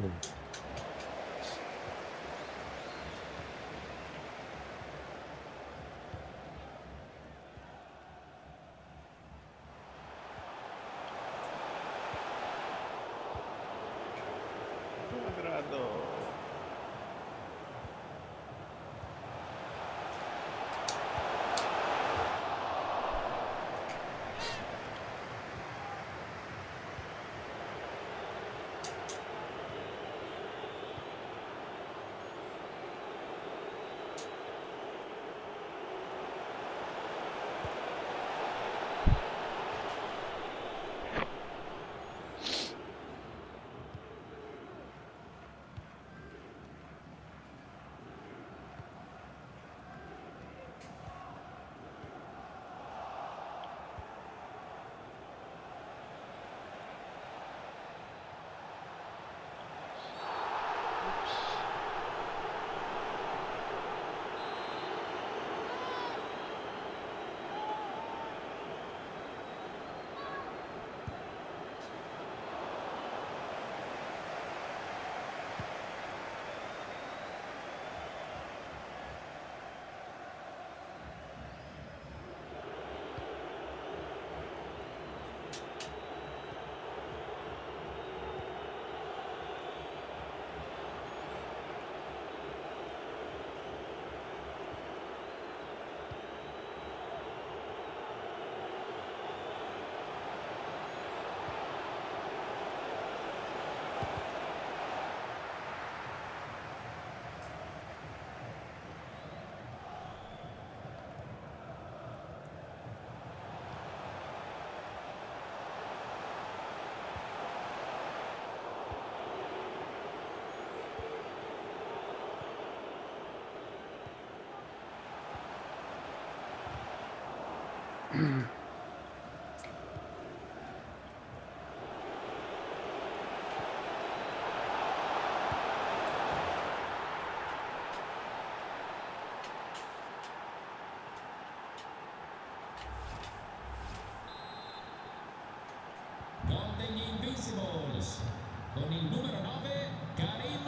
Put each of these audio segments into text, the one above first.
嗯。Con il numero 9 Karim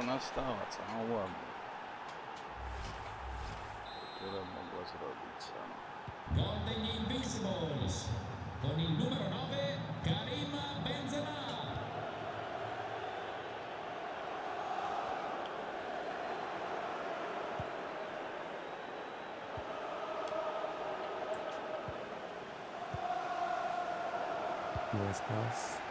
Ona stała całą ładnie. Tyle mogła zrobić sama. Gol degli Invincibles. Con il numero 9 Karim Benzema. Nice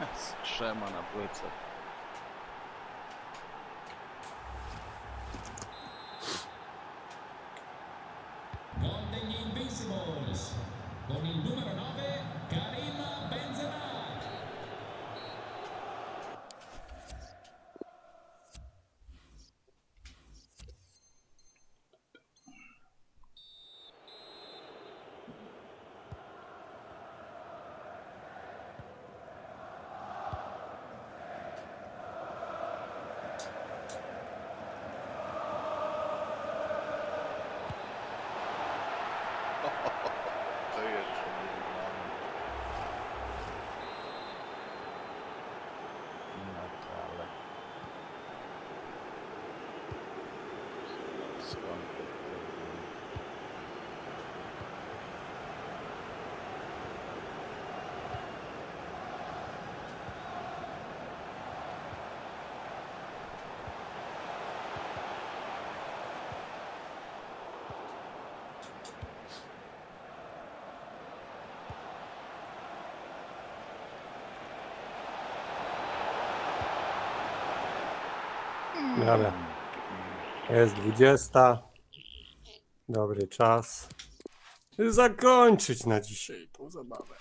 Z trzema na płyce. Dobra. Jest 20. Dobry czas. Zakończyć na dzisiaj tą zabawę.